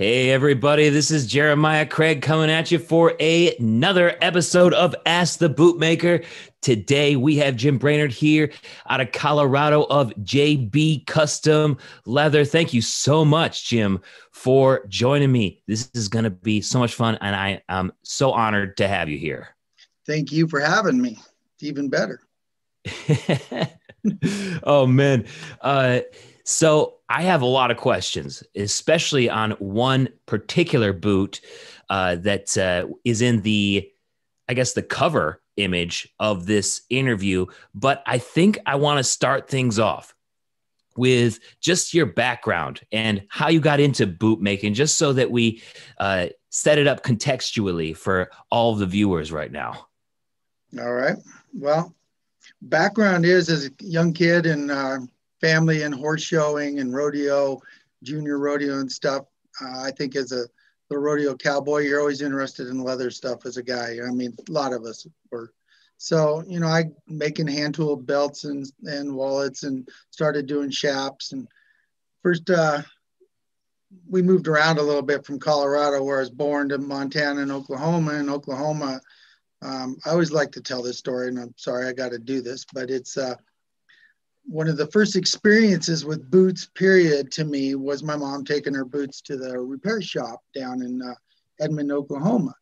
Hey, everybody, this is Jeremiah Craig coming at you for a, another episode of Ask the Bootmaker. Today, we have Jim Brainard here out of Colorado of JB Custom Leather. Thank you so much, Jim, for joining me. This is going to be so much fun, and I am so honored to have you here. Thank you for having me. It's even better. oh, man. Uh, so I have a lot of questions, especially on one particular boot uh, that uh, is in the, I guess, the cover image of this interview. But I think I want to start things off with just your background and how you got into boot making, just so that we uh, set it up contextually for all the viewers right now. All right. Well, background is as a young kid and family and horse showing and rodeo, junior rodeo and stuff. Uh, I think as a little rodeo cowboy, you're always interested in leather stuff as a guy. I mean, a lot of us were. So, you know, I making hand tool belts and, and wallets and started doing chaps. And first, uh, we moved around a little bit from Colorado, where I was born, to Montana and Oklahoma. In Oklahoma, um, I always like to tell this story, and I'm sorry I got to do this, but it's uh, one of the first experiences with boots period to me was my mom taking her boots to the repair shop down in uh, edmond oklahoma.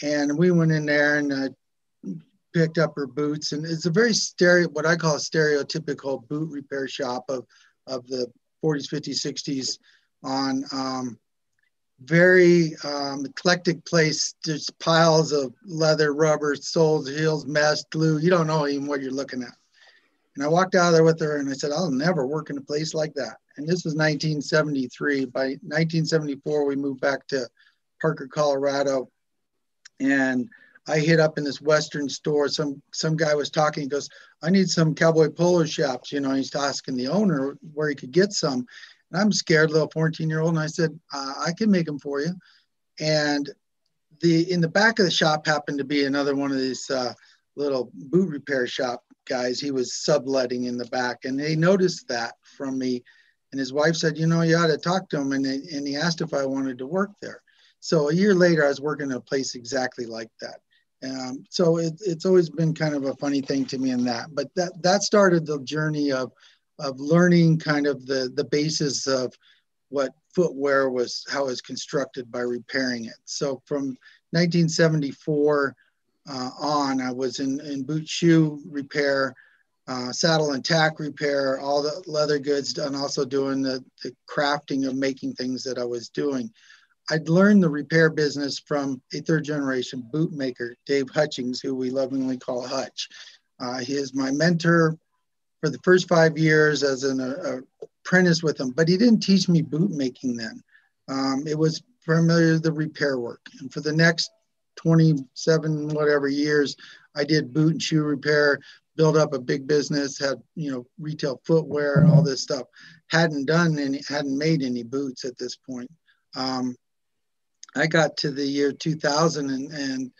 And we went in there and uh, picked up her boots. And it's a very stereo what i call a stereotypical boot repair shop of of the 40s 50s 60s on um, very um, eclectic place just piles of leather rubber soles heels mesh glue. You don't know even what you're looking at and I walked out of there with her and I said, I'll never work in a place like that. And this was 1973. By 1974, we moved back to Parker, Colorado. And I hit up in this Western store. Some some guy was talking. He goes, "I need some cowboy polo shops." You know, he's asking the owner where he could get some. And I'm scared, little 14 year old. And I said, "I can make them for you." And the in the back of the shop happened to be another one of these uh, little boot repair shop guys he was subletting in the back and they noticed that from me. And his wife said you know you ought to talk to him and, and he asked if i wanted to work there. So a year later i was working in a place exactly like that. Um, so it, it's always been kind of a funny thing to me in that but that that started the journey of of learning kind of the the basis of what footwear was how it was constructed by repairing it. So from 1974 uh, on. I was in, in boot shoe repair, uh, saddle and tack repair, all the leather goods, and also doing the, the crafting of making things that I was doing. I'd learned the repair business from a third generation bootmaker, Dave Hutchings, who we lovingly call Hutch. Uh, he is my mentor for the first five years as an apprentice with him, but he didn't teach me bootmaking then. Um, it was primarily the repair work. And for the next 27 whatever years i did boot and shoe repair built up a big business had you know retail footwear and all this stuff. Hadn't done any hadn't made any boots at this point. Um, i got to the year 2000 and, and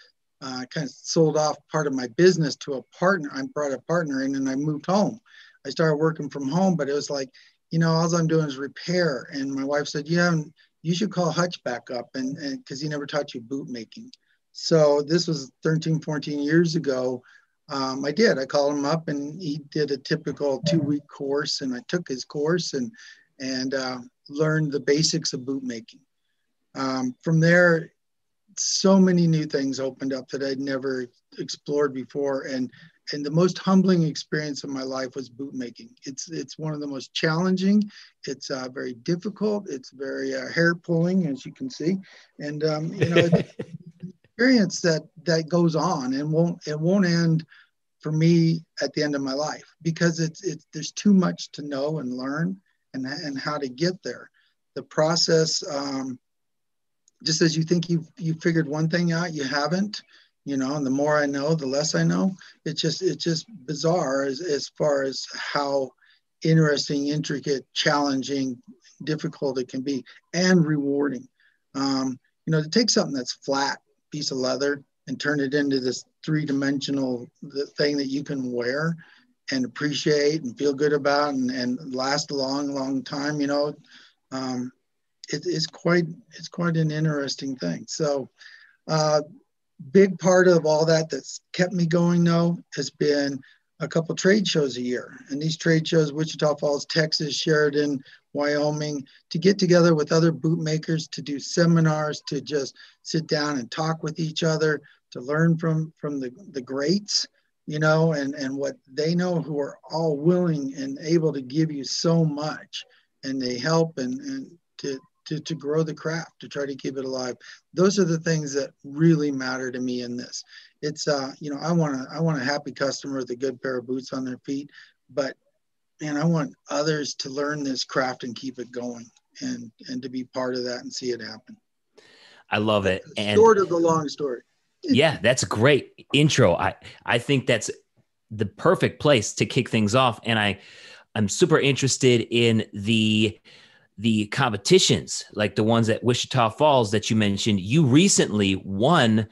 uh, kind of sold off part of my business to a partner. I brought a partner in and i moved home. I started working from home but it was like you know all i'm doing is repair. And my wife said you haven't you should call hutch back up and because he never taught you boot making so this was 13, 14 years ago. Um, I did. I called him up and he did a typical two week course, and I took his course and and uh, learned the basics of boot making. Um, from there, so many new things opened up that I'd never explored before, and and the most humbling experience of my life was boot making. It's it's one of the most challenging. It's uh, very difficult. It's very uh, hair pulling, as you can see, and um, you know. experience that that goes on and won't it won't end for me at the end of my life because it's it's there's too much to know and learn and and how to get there. The process, um, just as you think you've you figured one thing out, you haven't. You know, and the more I know, the less I know. It's just it's just bizarre as as far as how interesting, intricate, challenging, difficult it can be, and rewarding. Um, you know, to take something that's flat piece of leather and turn it into this three-dimensional thing that you can wear and appreciate and feel good about and, and last a long long time you know um, it is quite it's quite an interesting thing. So, uh, big part of all that that's kept me going though has been a couple trade shows a year, and these trade shows, Wichita Falls, Texas, Sheridan, Wyoming, to get together with other bootmakers to do seminars, to just sit down and talk with each other, to learn from from the the greats you know, and, and what they know who are all willing and able to give you so much and they help and, and to, to, to grow the craft, to try to keep it alive. Those are the things that really matter to me in this. It's, uh, you know, I want to, I want a happy customer with a good pair of boots on their feet, but man, I want others to learn this craft and keep it going and, and to be part of that and see it happen. I love it. And short of the long story yeah, that's a great intro. I I think that's the perfect place to kick things off, and I I'm super interested in the the competitions like the ones at Wichita Falls that you mentioned. You recently won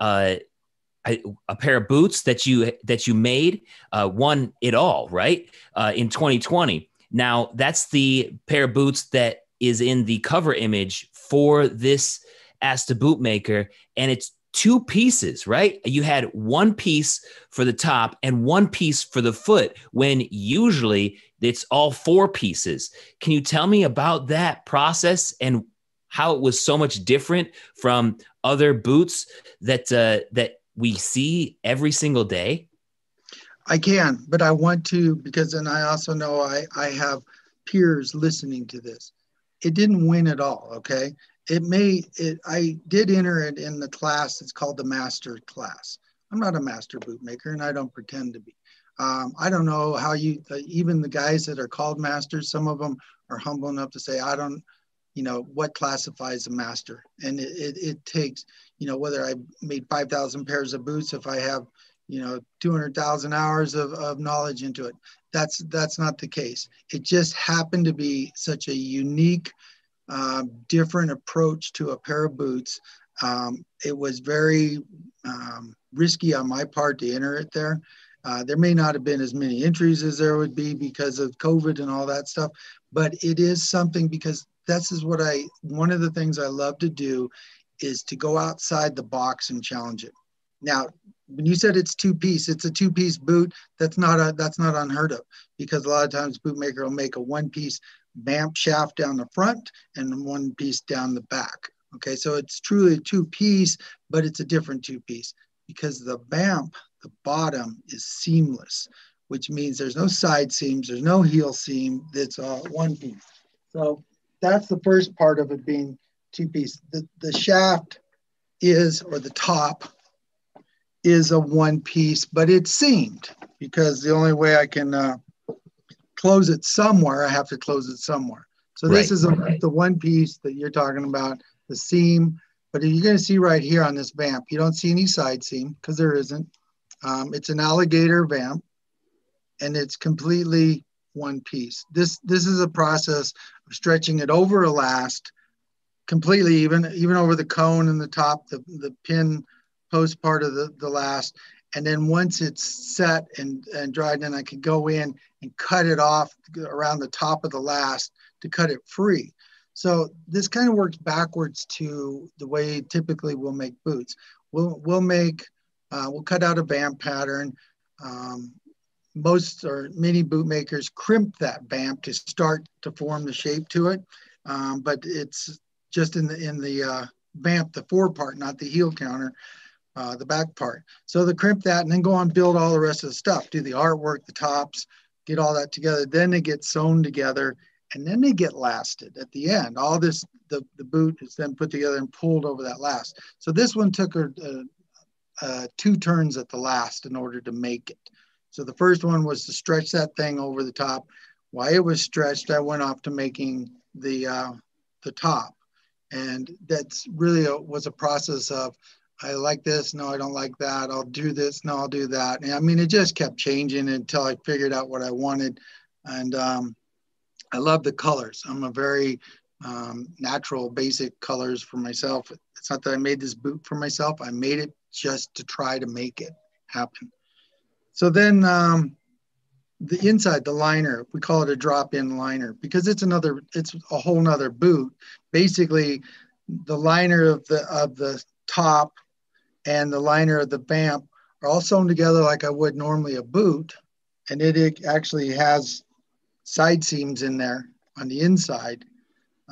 uh, a, pair of boots that you that you made, uh, won it all right uh, in 2020. Now that's the pair of boots that is in the cover image for this Ask the Bootmaker, and it's two pieces, right? You had one piece for the top and one piece for the foot when usually it's all four pieces. Can you tell me about that process and how it was so much different from other boots that uh, that we see every single day? I can, but I want to because then I also know I, I have peers listening to this. It didn't win at all, okay? it may it i did enter it in the class it's called the master class i'm not a master bootmaker and i don't pretend to be um, i don't know how you uh, even the guys that are called masters some of them are humble enough to say i don't you know what classifies a master and it, it, it takes you know whether i made 5000 pairs of boots if i have you know 200000 hours of, of knowledge into it that's that's not the case it just happened to be such a unique uh, different approach to a pair of boots. Um, it was very um, risky on my part to enter it there. Uh, there may not have been as many entries as there would be because of COVID and all that stuff, but it is something because this is what I, one of the things I love to do is to go outside the box and challenge it. Now, when you said it's two piece, it's a two piece boot. That's not a, that's not unheard of because a lot of times bootmaker will make a one piece vamp shaft down the front and one piece down the back. Okay, so it's truly a two piece, but it's a different two piece because the vamp, the bottom is seamless, which means there's no side seams, there's no heel seam, That's all one piece. So that's the first part of it being two piece. The, the shaft is, or the top is a one piece, but it's seamed because the only way I can uh, close it somewhere, I have to close it somewhere. So right. this is a, right. the one piece that you're talking about, the seam. But you're going to see right here on this vamp, you don't see any side seam because there isn't. Um, it's an alligator vamp, and it's completely one piece. This this is a process of stretching it over a last, completely even even over the cone and the top, the the pin post part of the the last, and then once it's set and, and dried, then I can go in and cut it off around the top of the last to cut it free. So this kind of works backwards to the way typically we'll make boots. We'll, we'll make, uh, we'll cut out a vamp pattern. Um, most or many bootmakers crimp that vamp to start to form the shape to it. Um, but it's just in the, in the uh, vamp, the fore part, not the heel counter uh, the back part. So they crimp that and then go on build all the rest of the stuff, do the artwork, the tops, get all that together. Then they get sewn together and then they get lasted at the end. All this, the, the boot is then put together and pulled over that last. So this one took a, a two turns at the last in order to make it. So the first one was to stretch that thing over the top. While it was stretched, I went off to making the uh, the top, and that's really a, was a process of I like this. No, I don't like that. I'll do this. No, I'll do that. And I mean, it just kept changing until I figured out what I wanted. And um, I love the colors. I'm a very um, natural, basic colors for myself. It's not that I made this boot for myself. I made it just to try to make it happen. So then um, the inside, the liner, we call it a drop-in liner because it's another, it's a whole nother boot. Basically, the liner of the of the top and the liner of the vamp are all sewn together like I would normally a boot, and it, it actually has side seams in there on the inside.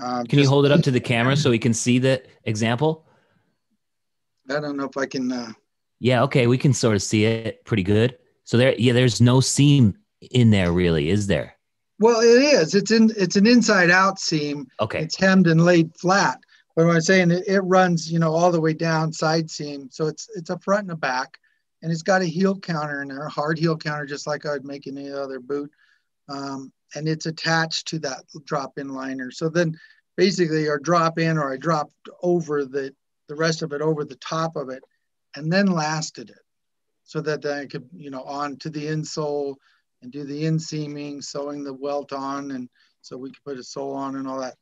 Um, can you hold it up to the camera so we can see the example? I don't know if I can. Uh, yeah, okay, we can sort of see it pretty good. So there, yeah, there's no seam in there really, is there? Well, it is. It's in. It's an inside-out seam. Okay. It's hemmed and laid flat. But I'm saying it, it runs, you know, all the way down side seam. So it's it's a front and a back, and it's got a heel counter in there, a hard heel counter, just like I'd make any other boot. Um, and it's attached to that drop-in liner. So then, basically, or drop in, or I dropped over the the rest of it over the top of it, and then lasted it, so that I could, you know, on to the insole and do the inseaming, sewing the welt on, and so we could put a sole on and all that.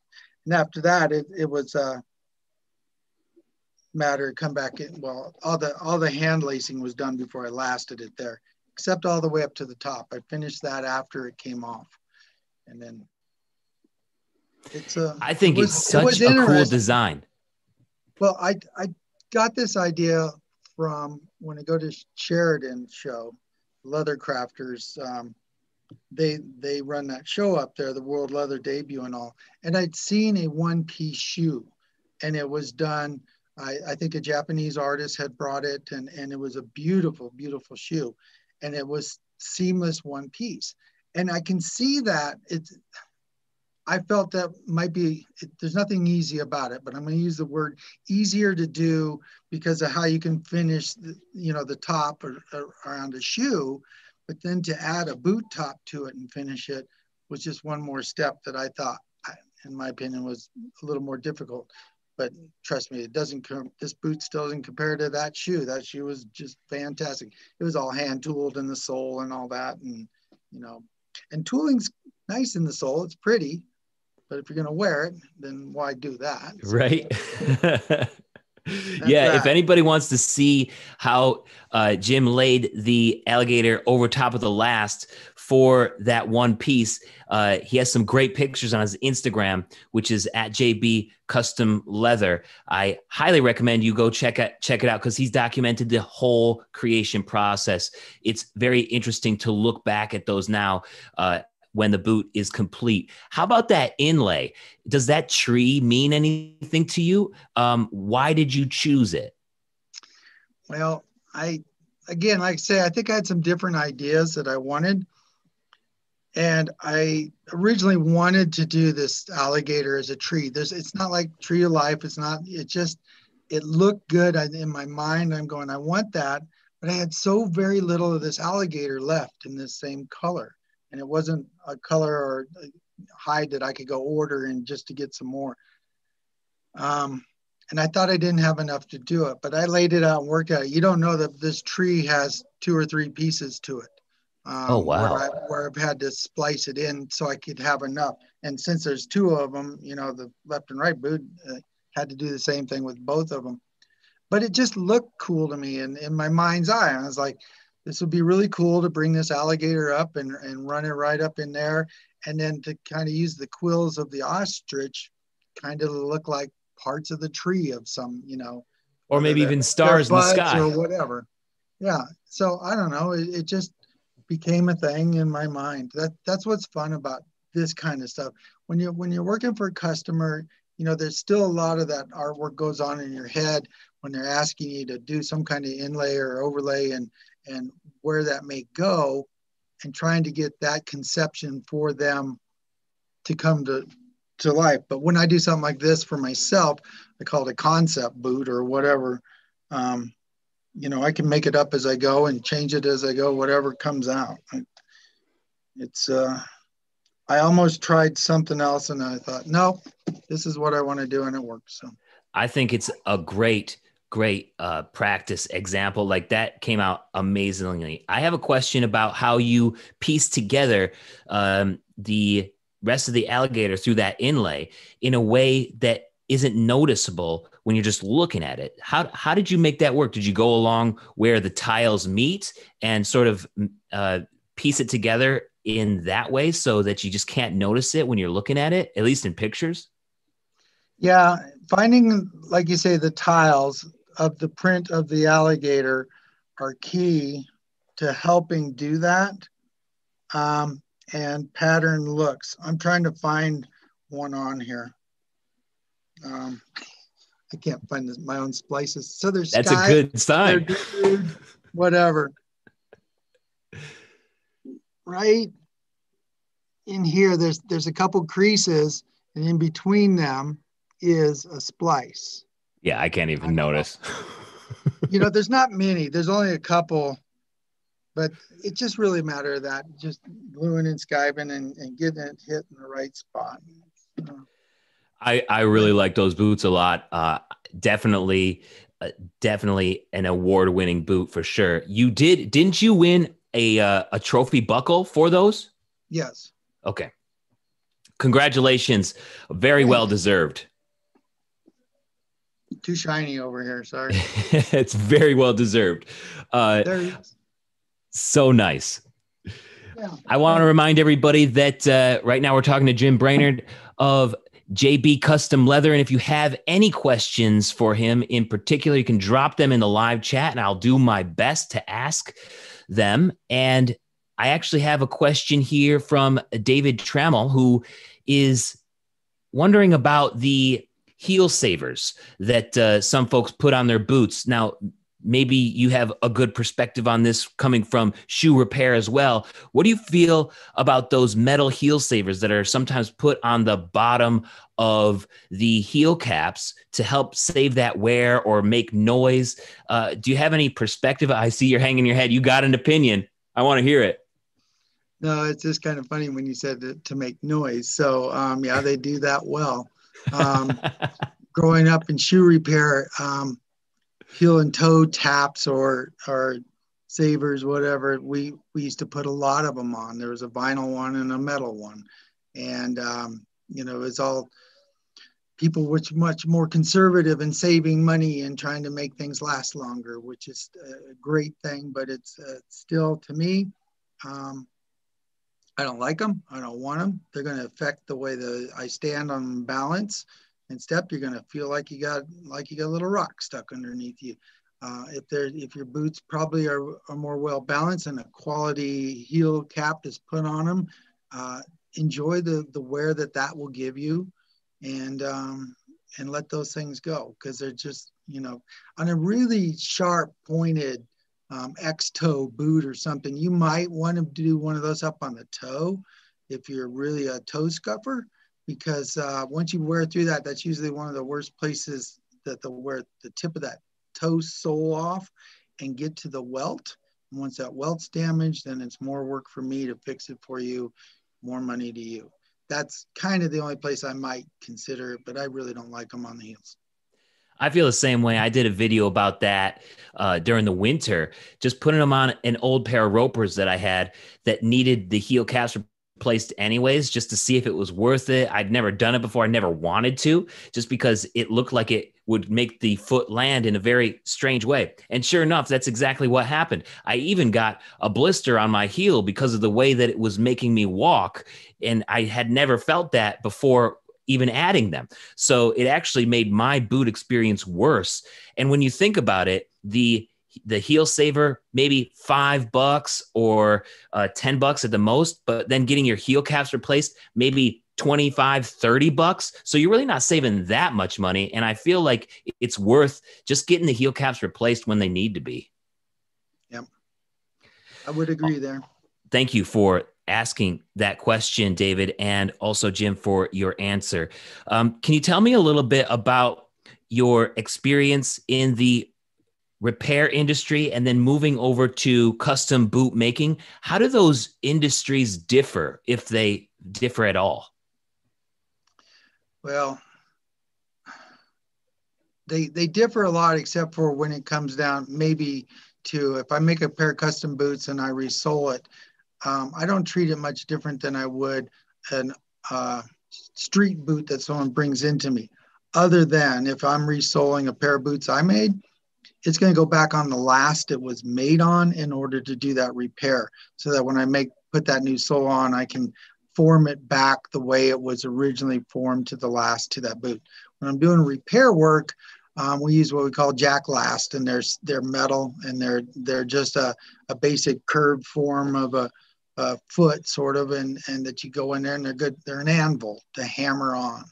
And after that, it, it was a matter come back in. Well, all the all the hand lacing was done before I lasted it there, except all the way up to the top. I finished that after it came off, and then it's a. I think it was, it's such it a cool design. Well, I I got this idea from when I go to Sheridan show, Leather Crafters. Um, they they run that show up there, the World Leather Debut and all. And I'd seen a one piece shoe, and it was done. I, I think a Japanese artist had brought it, and and it was a beautiful, beautiful shoe, and it was seamless one piece. And I can see that it's. I felt that might be, there's nothing easy about it, but I'm going to use the word easier to do because of how you can finish, the, you know, the top or, or around a shoe but then to add a boot top to it and finish it was just one more step that I thought, in my opinion, was a little more difficult. But trust me, it doesn't. This boot still doesn't compare to that shoe. That shoe was just fantastic. It was all hand tooled in the sole and all that, and you know, and tooling's nice in the sole. It's pretty, but if you're gonna wear it, then why do that? Right. yeah, if anybody wants to see how uh, Jim laid the alligator over top of the last for that one piece, uh, he has some great pictures on his Instagram, which is at JB Custom Leather. I highly recommend you go check it check it out because he's documented the whole creation process. It's very interesting to look back at those now. Uh, when the boot is complete. How about that inlay? Does that tree mean anything to you? Um, why did you choose it? Well, I again, like I say, I think I had some different ideas that I wanted. And I originally wanted to do this alligator as a tree. There's, it's not like tree of life. It's not. It just, it looked good in my mind. I'm going, I want that, but I had so very little of this alligator left in this same color and it wasn't a color or hide that I could go order and just to get some more. Um, and I thought I didn't have enough to do it, but I laid it out and worked out. You don't know that this tree has two or three pieces to it. Um, oh wow! Where, I, where I've had to splice it in so I could have enough. And since there's two of them, you know, the left and right boot uh, had to do the same thing with both of them. But it just looked cool to me, and in my mind's eye, I was like, this would be really cool to bring this alligator up and, and run it right up in there. And then to kind of use the quills of the ostrich kind of look like parts of the tree of some, you know, or maybe even stars in the sky or whatever. Yeah. So I don't know. It, it just became a thing in my mind. That that's what's fun about this kind of stuff. When you when you're working for a customer, you know, there's still a lot of that artwork goes on in your head when they're asking you to do some kind of inlay or overlay and and where that may go and trying to get that conception for them to come to to life. But when i do something like this for myself i call it a concept boot or whatever um, you know i can make it up as i go and change it as i go whatever comes out. It's uh i almost tried something else and i thought no this is what i want to do and it works so. I think it's a great great uh, practice example. Like that came out amazingly. I have a question about how you piece together um, the rest of the alligator through that inlay in a way that isn't noticeable when you're just looking at it. How how did you make that work? Did you go along where the tiles meet and sort of uh, piece it together in that way so that you just can't notice it when you're looking at it, at least in pictures? Yeah, finding, like you say, the tiles of the print of the alligator are key to helping do that. Um, and pattern looks. I'm trying to find one on here. Um, I can't find this, my own splices. So there's that's sky, a good sign. whatever. Right in here, there's there's a couple creases, and in between them is a splice. Yeah, I can't even I notice. you know, there's not many. There's only a couple, but it just really a matter of that just gluing and skiving and, and getting it hit in the right spot. You know. I, I really like those boots a lot. Uh, definitely, uh, definitely an award winning boot for sure. You did, didn't you win a, uh, a trophy buckle for those? Yes. Okay. Congratulations. Very well deserved. Too shiny over here. Sorry. it's very well deserved. Uh, so nice. Yeah. I want to remind everybody that uh, right now we're talking to Jim Brainard of JB Custom Leather. And if you have any questions for him in particular, you can drop them in the live chat and I'll do my best to ask them. And I actually have a question here from David Trammell, who is wondering about the heel savers that uh, some folks put on their boots. Now, maybe you have a good perspective on this coming from shoe repair as well. What do you feel about those metal heel savers that are sometimes put on the bottom of the heel caps to help save that wear or make noise? Uh, do you have any perspective? I see you're hanging your head. You got an opinion. I want to hear it. No, it's just kind of funny when you said to, to make noise. So, um, yeah, they do that well. Um, growing up in shoe repair, um, heel and toe taps or or savers, whatever. We we used to put a lot of them on. There was a vinyl one and a metal one, and um, you know it's all people which much more conservative and saving money and trying to make things last longer, which is a great thing. But it's uh, still to me. Um, I don't like them. I don't want them. They're going to affect the way that I stand on balance and step, you're going to feel like you got like you got a little rock stuck underneath you. Uh, if there, if your boots probably are, are more well balanced and a quality heel cap is put on them, uh, enjoy the the wear that that will give you, and um, and let those things go because they're just you know on a really sharp pointed um, X toe boot or something. You might want to do one of those up on the toe if you're really a toe scuffer because uh, once you wear through that, that's usually one of the worst places that the wear the tip of that toe sole off and get to the welt. And once that welt's damaged, then it's more work for me to fix it for you, more money to you. That's kind of the only place I might consider but I really don't like them on the heels. I feel the same way. I did a video about that uh, during the winter, just putting them on an old pair of ropers that I had that needed the heel caps replaced anyways just to see if it was worth it. I'd never done it before. I never wanted to just because it looked like it would make the foot land in a very strange way. And sure enough, that's exactly what happened. I even got a blister on my heel because of the way that it was making me walk. And I had never felt that before even adding them. So it actually made my boot experience worse. And when you think about it, the the heel saver maybe five bucks or uh, 10 bucks at the most but then getting your heel caps replaced maybe 25 30 bucks. So you're really not saving that much money. And i feel like it's worth just getting the heel caps replaced when they need to be. Yep. I would agree there thank you for asking that question david and also jim for your answer. Um, can you tell me a little bit about your experience in the repair industry and then moving over to custom boot making? How do those industries differ if they differ at all? Well they they differ a lot except for when it comes down maybe to if i make a pair of custom boots and i resole it um, i don't treat it much different than i would an uh, street boot that someone brings into me other than if i'm resoling a pair of boots i made it's going to go back on the last it was made on in order to do that repair so that when I make put that new sole on, I can form it back the way it was originally formed to the last to that boot. When I'm doing repair work, um, we use what we call jack last, and they're they're metal, and they're they're just a, a basic curved form of a, a foot, sort of, and and that you go in there, and they're good. They're an anvil to hammer on,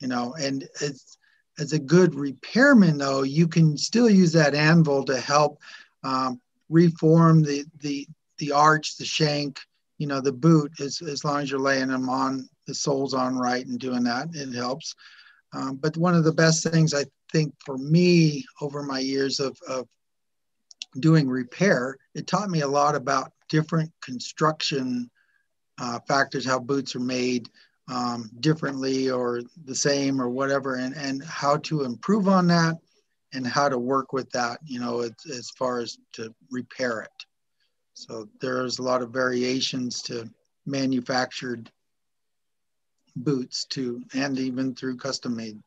you know. And it's as a good repairman, though, you can still use that anvil to help um, reform the the the arch, the shank, you know, the boot. As as long as you're laying them on the soles on right and doing that, it helps. Um, but one of the best things I think for me over my years of, of doing repair, it taught me a lot about different construction uh, factors, how boots are made um, differently or the same or whatever, and, and how to improve on that and how to work with that, you know, as, as far as to repair it. So there's a lot of variations to manufactured boots too, and even through custom made.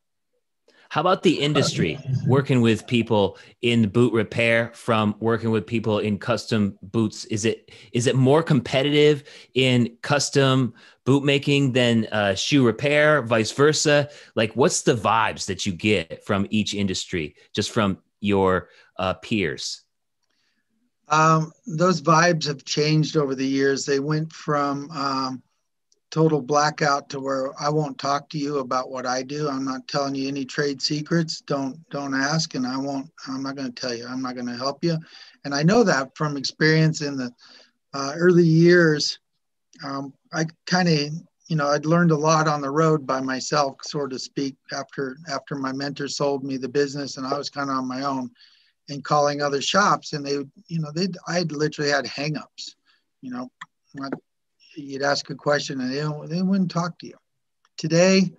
How about the industry working with people in boot repair from working with people in custom boots? Is it is it more competitive in custom boot making than uh, shoe repair, vice versa? Like, what's the vibes that you get from each industry, just from your uh, peers? Um, those vibes have changed over the years. They went from um, total blackout to where I won't talk to you about what I do. I'm not telling you any trade secrets. Don't don't ask, and I won't. I'm not going to tell you. I'm not going to help you. And I know that from experience in the uh, early years. Um, I kind of you know I'd learned a lot on the road by myself, so to speak. After after my mentor sold me the business, and I was kind of on my own, and calling other shops, and they you know they I'd literally had hangups. You know, you'd ask a question and they, they wouldn't talk to you. Today,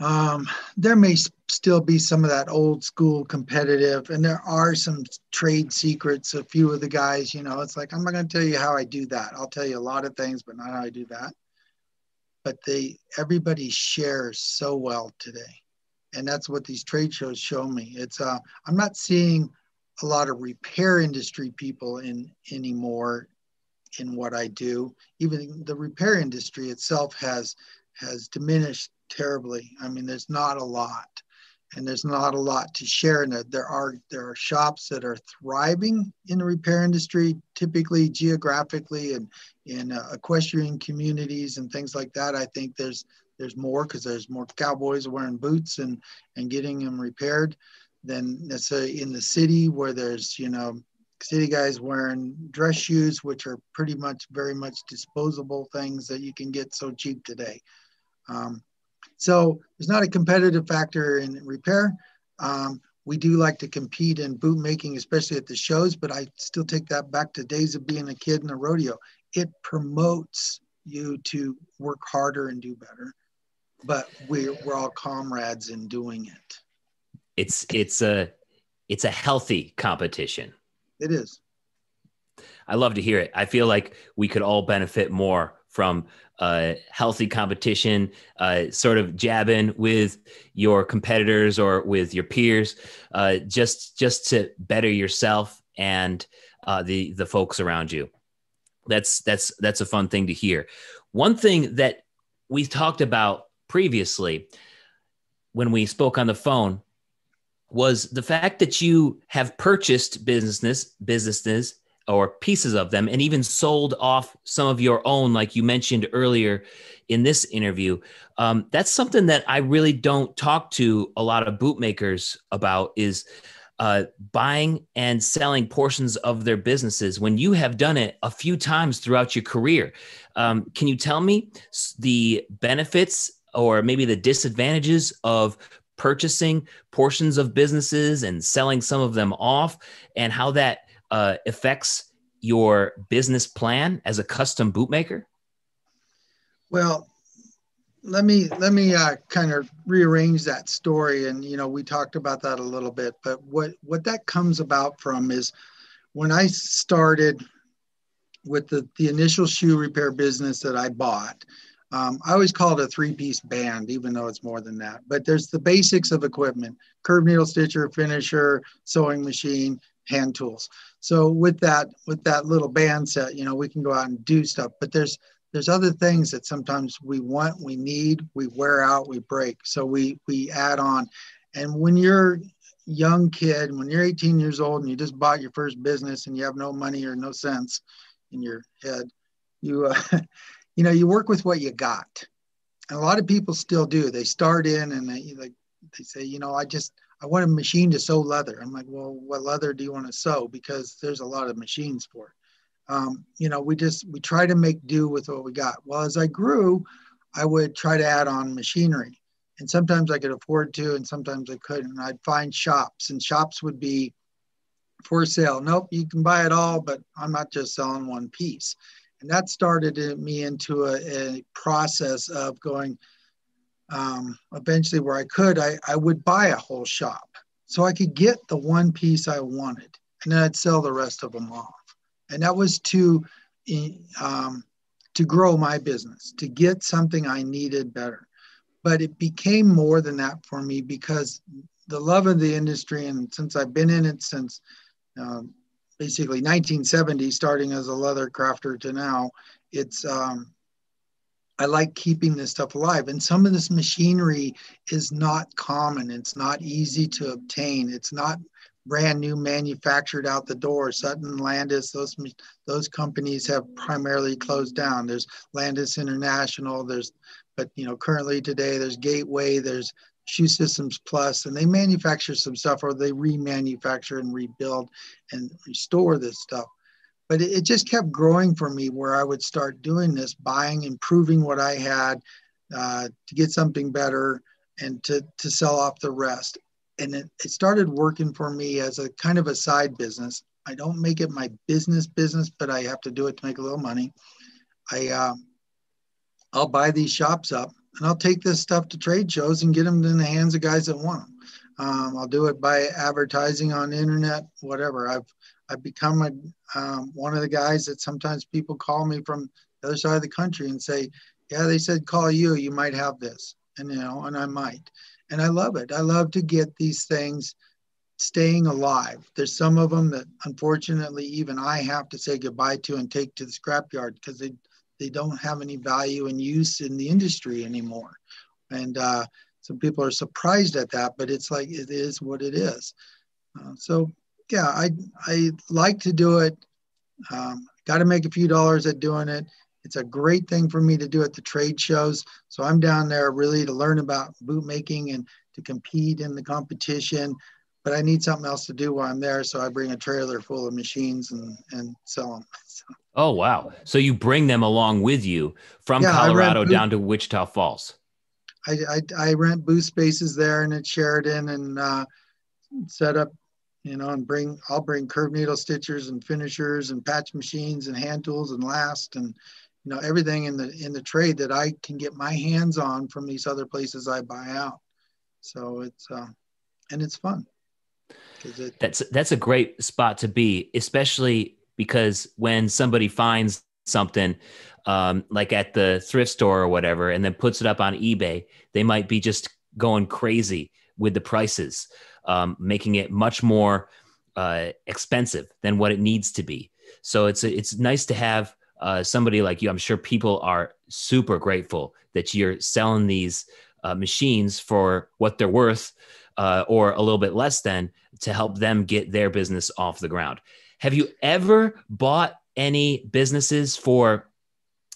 um, there may still be some of that old school competitive, and there are some trade secrets. A few of the guys, you know, it's like, I'm not going to tell you how I do that. I'll tell you a lot of things, but not how I do that. But they, everybody shares so well today. And that's what these trade shows show me. It's, uh, I'm not seeing a lot of repair industry people in anymore in what I do. Even the repair industry itself has has diminished terribly. I mean, there's not a lot, and there's not a lot to share. And there are there are shops that are thriving in the repair industry, typically geographically and in uh, equestrian communities and things like that. I think there's there's more because there's more cowboys wearing boots and and getting them repaired than necessarily in the city where there's you know city guys wearing dress shoes, which are pretty much very much disposable things that you can get so cheap today. Um, so there's not a competitive factor in repair. Um, we do like to compete in boot making, especially at the shows, but I still take that back to days of being a kid in a rodeo. It promotes you to work harder and do better, but we're, we're all comrades in doing it. It's, it's a, it's a healthy competition it is. I love to hear it. I feel like we could all benefit more from uh, healthy competition, uh, sort of jabbing with your competitors or with your peers, uh, just just to better yourself and uh, the the folks around you. That's that's that's a fun thing to hear. One thing that we talked about previously when we spoke on the phone was the fact that you have purchased business businesses or pieces of them and even sold off some of your own like you mentioned earlier in this interview. Um, that's something that i really don't talk to a lot of bootmakers about is uh, buying and selling portions of their businesses when you have done it a few times throughout your career. Um, can you tell me the benefits or maybe the disadvantages of purchasing portions of businesses and selling some of them off and how that uh, affects your business plan as a custom bootmaker? Well, let me let me uh, kind of rearrange that story, and you know we talked about that a little bit. But what what that comes about from is when I started with the the initial shoe repair business that I bought. Um, I always call it a three piece band, even though it's more than that. But there's the basics of equipment curve needle stitcher, finisher, sewing machine, hand tools. So with that, with that little band set, you know, we can go out and do stuff. But there's there's other things that sometimes we want, we need, we wear out, we break. So we we add on. And when you're young kid, when you're 18 years old and you just bought your first business and you have no money or no sense in your head, you uh, you know you work with what you got. And a lot of people still do. They start in and they like they say, you know, I just I want a machine to sew leather. I'm like, well, what leather do you want to sew? Because there's a lot of machines for it. Um, you know, we just we try to make do with what we got. Well, as I grew, I would try to add on machinery, and sometimes I could afford to, and sometimes I couldn't. And I'd find shops, and shops would be for sale. Nope, you can buy it all, but I'm not just selling one piece. And that started me into a, a process of going, um, eventually where I could, I, I would buy a whole shop so I could get the one piece I wanted and then I'd sell the rest of them off. And that was to, um, to grow my business, to get something I needed better. But it became more than that for me because the love of the industry, and since I've been in it since um, basically 1970, starting as a leather crafter to now, it's um, I like keeping this stuff alive. And some of this machinery is not common. It's not easy to obtain. It's not brand new manufactured out the door. Sutton Landis, those those companies have primarily closed down. There's Landis International. There's, but you know, currently today there's Gateway. There's Shoe Systems Plus, and they manufacture some stuff, or they remanufacture and rebuild and restore this stuff but it, just kept growing for me where I would start doing this, buying, improving what I had uh, to get something better and to, to sell off the rest. And it, it started working for me as a kind of a side business. I don't make it my business business, but I have to do it to make a little money. I uh, I'll buy these shops up and I'll take this stuff to trade shows and get them in the hands of guys that want them. Um, I'll do it by advertising on the internet, whatever. I've I've become a, um, one of the guys that sometimes people call me from the other side of the country and say, "Yeah, they said call you. You might have this," and you know, and I might, and I love it. I love to get these things staying alive. There's some of them that unfortunately even I have to say goodbye to and take to the scrapyard because they they don't have any value and use in the industry anymore, and uh, some people are surprised at that, but it's like it is what it is. Uh, so yeah, I I like to do it. Um, Got to make a few dollars at doing it. It's a great thing for me to do at the trade shows. So I'm down there really to learn about boot making and to compete in the competition. But I need something else to do while I'm there, so I bring a trailer full of machines and and sell them. So. Oh wow! So you bring them along with you from yeah, Colorado down to Wichita Falls. I, I, I rent booth spaces there and at Sheridan and uh, set up you know, and bring I'll bring curve needle stitchers and finishers and patch machines and hand tools and last and you know everything in the in the trade that I can get my hands on from these other places I buy out. So it's uh, and it's fun. That's that's a great spot to be, especially because when somebody finds something um, like at the thrift store or whatever, and then puts it up on eBay, they might be just going crazy with the prices um, making it much more uh, expensive than what it needs to be. So it's it's nice to have uh, somebody like you. I'm sure people are super grateful that you're selling these uh, machines for what they're worth uh, or a little bit less than to help them get their business off the ground. Have you ever bought any businesses for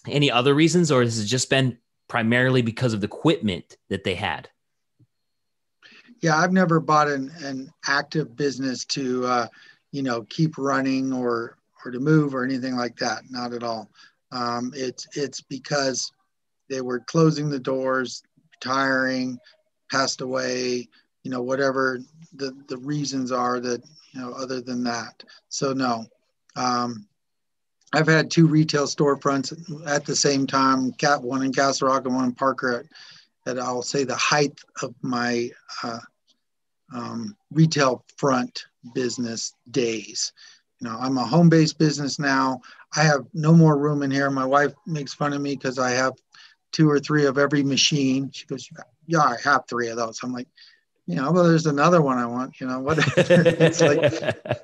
any other reasons, or has it just been primarily because of the equipment that they had? yeah, I've never bought an, an active business to, uh, you know, keep running or or to move or anything like that. Not at all. Um, it's it's because they were closing the doors, retiring, passed away, you know, whatever the the reasons are that you know. Other than that, so no. Um, I've had two retail storefronts at the same time, cat one in Castle Rock and one in Parker at, at I'll say the height of my uh, um, retail front business days. You know, I'm a home based business now. I have no more room in here. My wife makes fun of me because I have two or three of every machine. She goes, Yeah, I have three of those. I'm like, you know, well, there's another one I want, you know, what it's like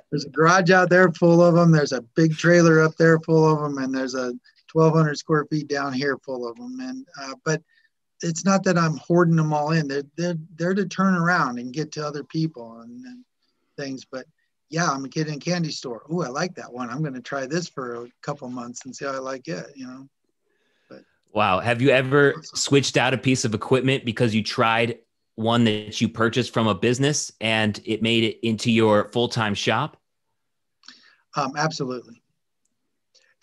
there's a garage out there full of them. There's a big trailer up there full of them. And there's a 1200 square feet down here full of them. And, uh, but it's not that I'm hoarding them all in. They're, they're, they're to turn around and get to other people and, and things. But yeah, I'm a kid in a candy store. Oh, I like that one. I'm going to try this for a couple months and see how I like it, you know. Wow, have you ever switched out a piece of equipment because you tried one that you purchased from a business and it made it into your full-time shop? Um, absolutely.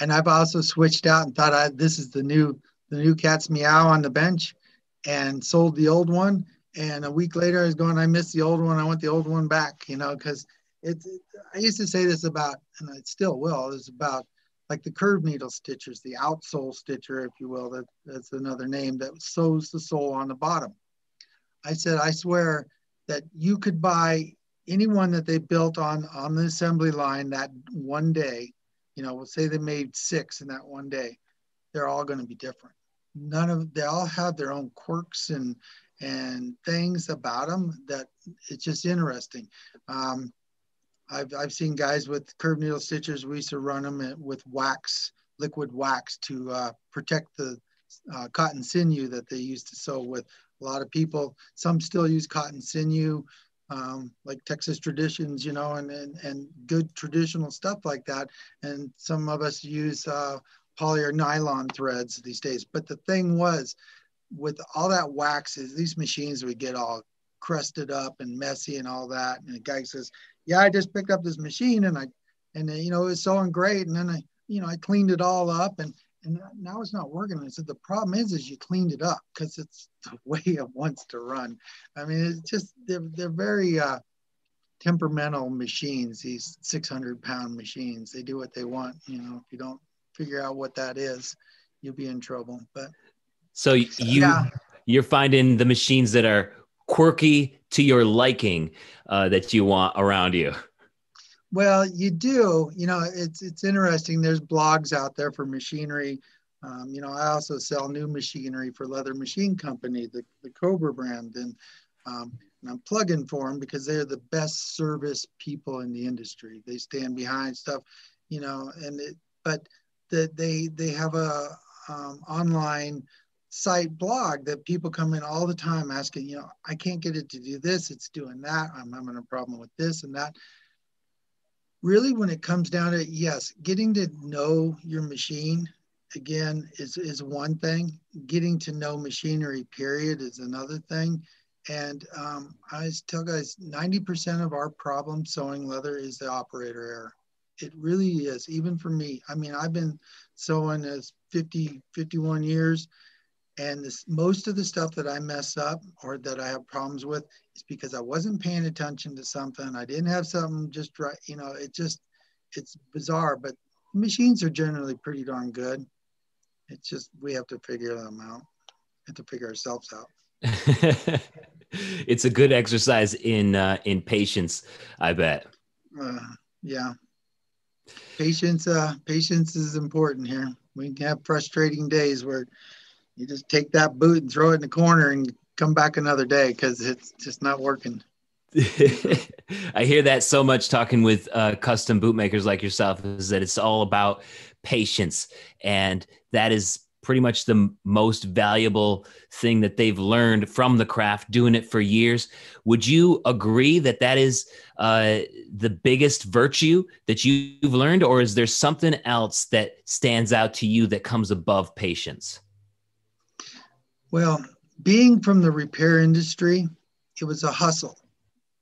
And I've also switched out and thought I, this is the new the new cat's meow on the bench and sold the old one. And a week later, I was going, I miss the old one. I want the old one back, you know, because it's I used to say this about, and I still will, is about like the curved needle stitchers, the outsole stitcher, if you will, that, that's another name that sews the sole on the bottom. I said, I swear that you could buy any one that they built on on the assembly line that one day, you know, we'll say they made six in that one day, they're all going to be different. None of they all have their own quirks and and things about them that it's just interesting. Um, I've, I've seen guys with curved needle stitchers. We used to run them with wax, liquid wax to uh, protect the uh, cotton sinew that they used to sew with. A lot of people, some still use cotton sinew, um, like Texas traditions, you know, and, and, and good traditional stuff like that. And some of us use uh, poly or nylon threads these days. But the thing was, with all that wax, is these machines would get all crusted up and messy and all that. And the guy says, yeah, I just picked up this machine and I, and you know, it was sewing great. And then I, you know, I cleaned it all up and, and now it's not working. I said, the problem is, is you cleaned it up because it's the way it wants to run. I mean, it's just, they're, they're very uh, temperamental machines, these 600 pound machines. They do what they want. You know, if you don't figure out what that is, you'll be in trouble. But so you, yeah. you're finding the machines that are quirky to your liking uh, that you want around you? Well, you do. You know, it's it's interesting. There's blogs out there for machinery. Um, you know, I also sell new machinery for Leather Machine Company, the, the Cobra brand, and, um, and I'm plugging for them because they're the best service people in the industry. They stand behind stuff, you know, and it, but the, they they have a um, online site blog that people come in all the time asking, you know, I can't get it to do this, it's doing that, I'm having a problem with this and that. Really, when it comes down to yes, getting to know your machine again is, is one thing. Getting to know machinery, period, is another thing. And um, I tell guys 90% of our problem sewing leather is the operator error. It really is, even for me. I mean, I've been sewing as 50, 51 years and this, most of the stuff that I mess up or that I have problems with is because I wasn't paying attention to something. I didn't have something just right. You know, it just, it's bizarre, but machines are generally pretty darn good. It's just, we have to figure them out. We have to figure ourselves out. it's a good exercise in, uh, in patience, I bet. Uh, yeah. Patience, uh, patience is important here. We can have frustrating days where you just take that boot and throw it in the corner and come back another day because it's just not working. I hear that so much talking with uh, custom bootmakers like yourself is that it's all about patience. And that is pretty much the most valuable thing that they've learned from the craft, doing it for years. Would you agree that that is uh, the biggest virtue that you've learned, or is there something else that stands out to you that comes above patience? Well, being from the repair industry, it was a hustle.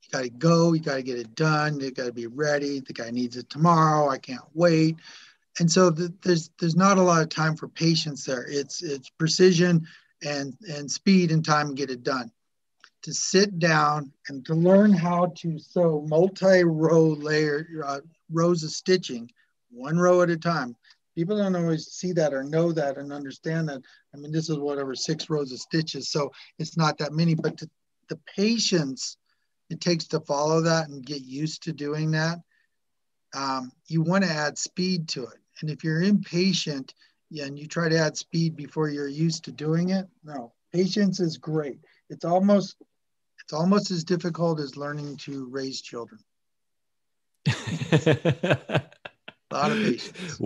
You got to go, you got to get it done, you got to be ready. The guy needs it tomorrow. I can't wait. And so the, there's there's not a lot of time for patience there. It's it's precision and and speed and time get it done. To sit down and to learn how to sew multi-row layer uh, rows of stitching, one row at a time people don't always see that or know that and understand that. I mean, this is whatever six rows of stitches, so it's not that many, but to, the patience it takes to follow that and get used to doing that, um, you want to add speed to it. And if you're impatient and you try to add speed before you're used to doing it, no, patience is great. It's almost It's almost as difficult as learning to raise children. a lot of patience.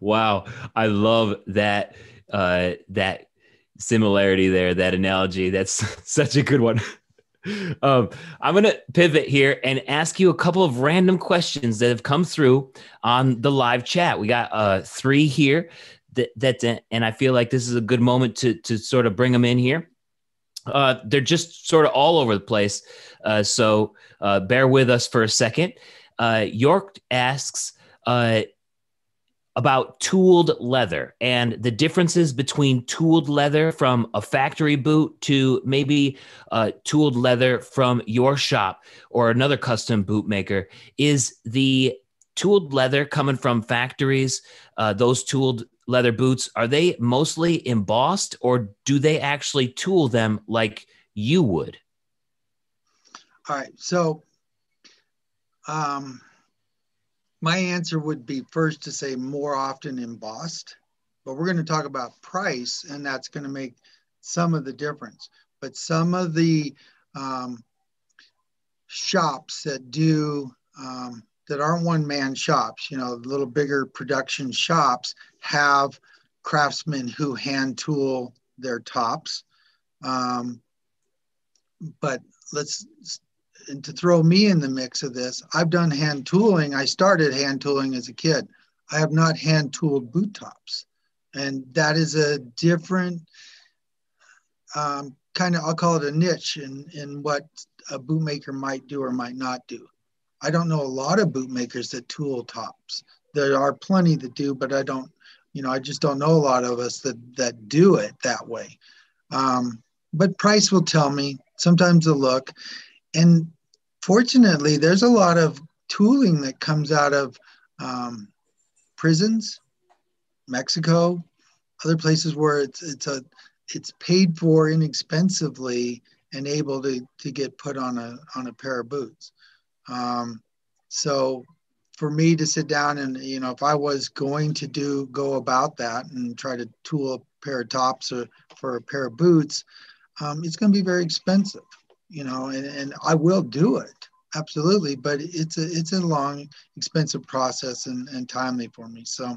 Wow, I love that uh, that similarity there, that analogy. That's such a good one. Um, I'm going to pivot here and ask you a couple of random questions that have come through on the live chat. We got uh, three here that, that, and I feel like this is a good moment to, to sort of bring them in here. Uh, they're just sort of all over the place. Uh, so uh, bear with us for a second. Uh, York asks, uh, about tooled leather and the differences between tooled leather from a factory boot to maybe uh, tooled leather from your shop or another custom boot maker is the tooled leather coming from factories uh, those tooled leather boots are they mostly embossed or do they actually tool them like you would? All right. So um my answer would be first to say more often embossed, but we're going to talk about price, and that's going to make some of the difference. But some of the um, shops that do um, that aren't one man shops, you know, little bigger production shops have craftsmen who hand tool their tops. Um, but let's and to throw me in the mix of this, I've done hand tooling. I started hand tooling as a kid. I have not hand tooled boot tops. And that is a different um, kind of, I'll call it a niche in, in what a bootmaker might do or might not do. I don't know a lot of bootmakers that tool tops. There are plenty that do, but I don't, you know, I just don't know a lot of us that, that do it that way. Um, but price will tell me sometimes the look and fortunately, there's a lot of tooling that comes out of um, prisons, Mexico, other places where it's it's a it's paid for inexpensively and able to to get put on a on a pair of boots. Um, so for me to sit down and you know if I was going to do go about that and try to tool a pair of tops or for a pair of boots, um, it's going to be very expensive you know, and, and I will do it absolutely, but it's a it's a long, expensive process and, and timely for me. So.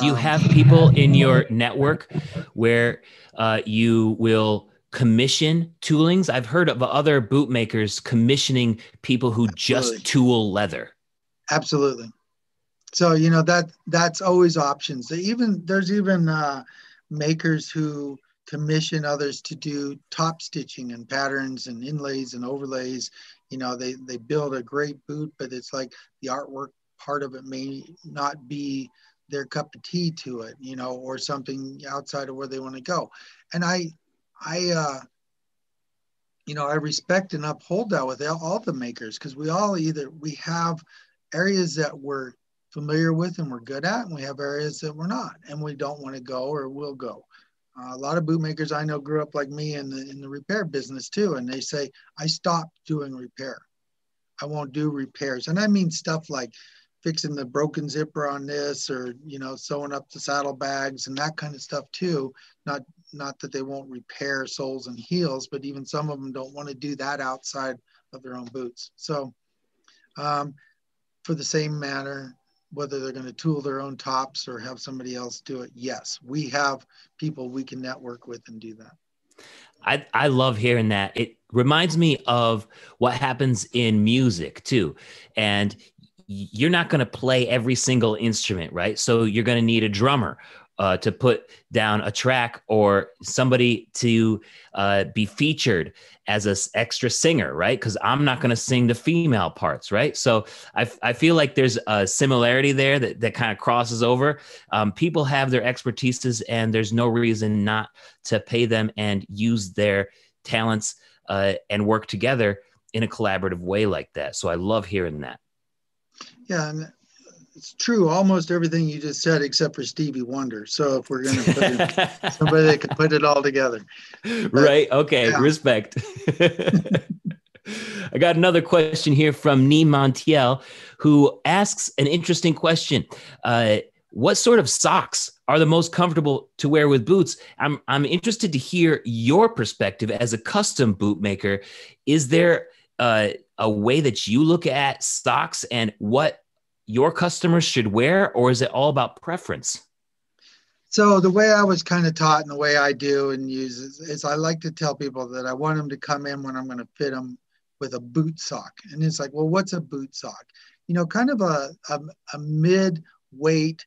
Do you um, have people in your network where uh, you will commission toolings? I've heard of other bootmakers commissioning people who absolutely. just tool leather. Absolutely. So you know that that's always options. Even there's even uh, makers who commission others to do top stitching and patterns and inlays and overlays. You know, they, they build a great boot, but it's like the artwork part of it may not be their cup of tea to it, you know, or something outside of where they want to go. And I, I, uh, you know, I respect and uphold that with all the makers because we all either we have areas that we're familiar with and we're good at, and we have areas that we're not, and we don't want to go or will go. Uh, a lot of bootmakers I know grew up like me in the in the repair business too, and they say I stopped doing repair. I won't do repairs, and I mean stuff like fixing the broken zipper on this, or you know sewing up the saddlebags and that kind of stuff too. Not not that they won't repair soles and heels, but even some of them don't want to do that outside of their own boots. So, um, for the same manner, whether they're going to tool their own tops or have somebody else do it. Yes, we have people we can network with and do that. I, I love hearing that. It reminds me of what happens in music too. And you're not going to play every single instrument, right? So you're going to need a drummer uh, to put down a track or somebody to uh, be featured as an extra singer, right? Because I'm not going to sing the female parts, right? So I, I feel like there's a similarity there that, that kind of crosses over. Um, people have their expertises, and there's no reason not to pay them and use their talents uh, and work together in a collaborative way like that. So I love hearing that. Yeah, and it's true almost everything you just said except for Stevie Wonder. So if we're going to put in somebody that can put it all together, but, right? Okay, yeah. respect. I got another question here from Nee Montiel, who asks an interesting question. Uh, what sort of socks are the most comfortable to wear with boots. I'm I'm interested to hear your perspective as a custom boot maker. Is there uh, a way that you look at socks and what your customers should wear, or is it all about preference? So the way I was kind of taught and the way I do and use is, is I like to tell people that I want them to come in when I'm going to fit them with a boot sock. And it's like, well, what's a boot sock? You know, kind of a, a, a mid weight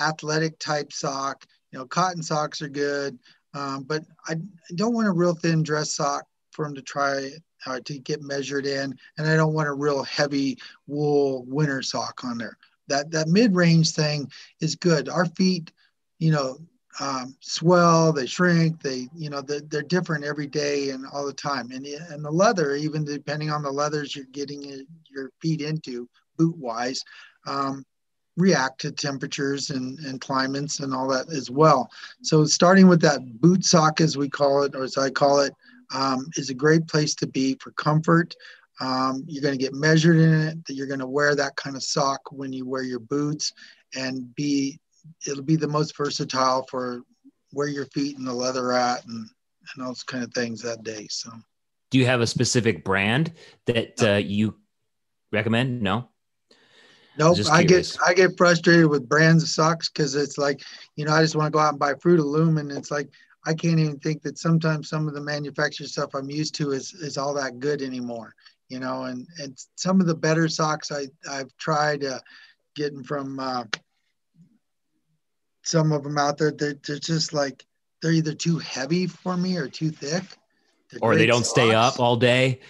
athletic type sock. You know, cotton socks are good, um, but I don't want a real thin dress sock for them to try uh, to get measured in, and I don't want a real heavy wool winter sock on there. That that mid range thing is good. Our feet, you know, um, swell, they shrink, they, you know, they're, they're, different every day and all the time. And, and the leather, even depending on the leathers you're getting your feet into boot wise, um, react to temperatures and, and climates and all that as well. So starting with that boot sock, as we call it, or as I call it, um, is a great place to be for comfort. Um, you're going to get measured in it. That you're going to wear that kind of sock when you wear your boots, and be it'll be the most versatile for where your feet and the leather at and and those kind of things that day. So, do you have a specific brand that uh, you recommend? No. Nope. I get I get frustrated with brands of socks because it's like, you know, I just want to go out and buy Fruit of Loom, and it's like I can't even think that sometimes some of the manufactured stuff I'm used to is is all that good anymore. You know, and and some of the better socks I I've tried uh, getting from uh, some of them out there. They're, they're just like they're either too heavy for me or too thick. They're or they don't socks. stay up all day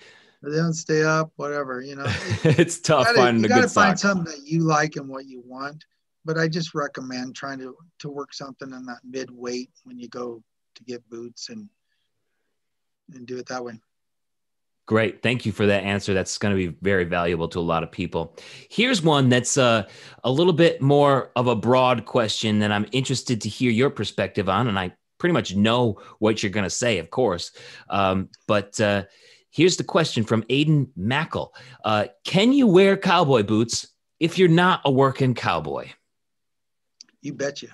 they don't stay up, whatever, you know. it's tough gotta, finding a good find something that you like and what you want. But I just recommend trying to to work something in that mid weight when you go to get boots and and do it that way. Great. Thank you for that answer. That's going to be very valuable to a lot of people. Here's one that's uh, a little bit more of a broad question that I'm interested to hear your perspective on. And I pretty much know what you're going to say, of course. Um, but uh, Here's the question from Aiden Mackle uh, Can you wear cowboy boots if you're not a working cowboy? You betcha.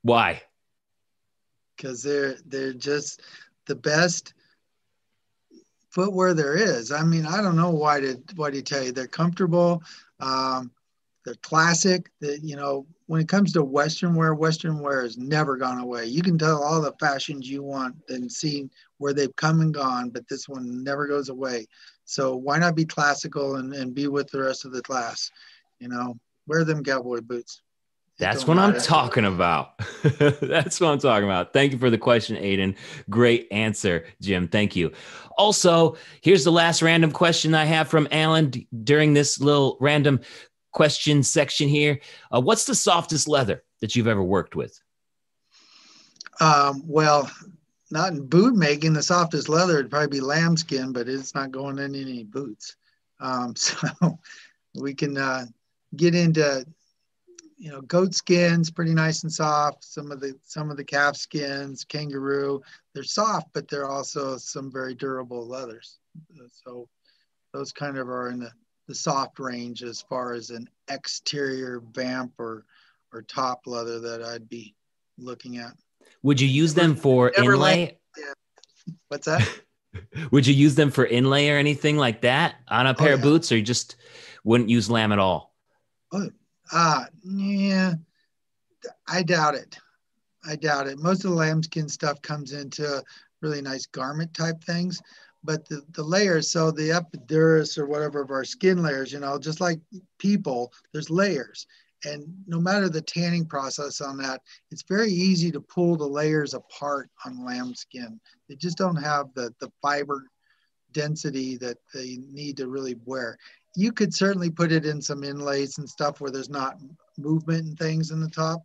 Why? Because they're they're just the best footwear there is. I mean, I don't know why to why to tell you. They're comfortable. Um, they're classic. That you know, when it comes to Western wear, Western wear has never gone away. You can tell all the fashions you want and see where they've come and gone, but this one never goes away. So why not be classical and, and be with the rest of the class? You know, wear them cowboy boots. That's what I'm talking about. That's what I'm talking about. Thank you for the question, Aiden. Great answer, Jim. Thank you. Also, here's the last random question I have from Alan during this little random question section here. Uh, what's the softest leather that you've ever worked with? Um, well, not in boot making. The softest leather would probably be lambskin, but it's not going in any boots. Um, so we can uh, get into you know goat skins pretty nice and soft some of the some of the calf skins kangaroo they're soft but they're also some very durable leathers so those kind of are in the the soft range as far as an exterior vamp or or top leather that I'd be looking at. Would you use them for Never inlay? Yeah. What's that? Would you use them for inlay or anything like that on a oh, pair oh, yeah. of boots, or you just wouldn't use lamb at all? Oh, uh, yeah, I doubt it. I doubt it. Most of the lambskin stuff comes into really nice garment type things but the, the layers, so the epidermis or whatever of our skin layers, you know, just like people, there's layers. And no matter the tanning process on that, it's very easy to pull the layers apart on lamb skin. They just don't have the, the fiber density that they need to really wear. You could certainly put it in some inlays and stuff where there's not movement and things in the top,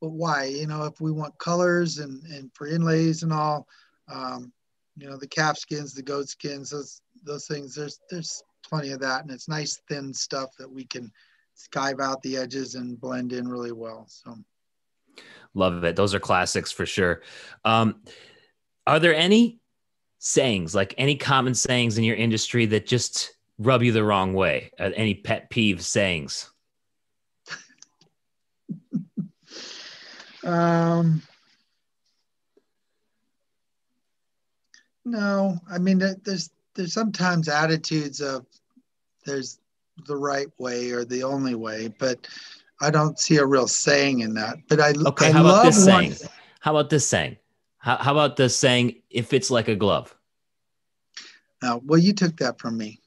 but why? You know, if we want colors and, and for inlays and all, um, you know the calf skins the goat skins those those things there's there's plenty of that and it's nice thin stuff that we can skive out the edges and blend in really well so. Love it. Those are classics for sure. Um, are there any sayings like any common sayings in your industry that just rub you the wrong way uh, any pet peeve sayings Um, no, I mean, there's there's sometimes attitudes of there's the right way or the only way, but I don't see a real saying in that. But I okay. I how about this one, saying? How about this saying? How, how about the saying? If it's like a glove. Oh, well, you took that from me.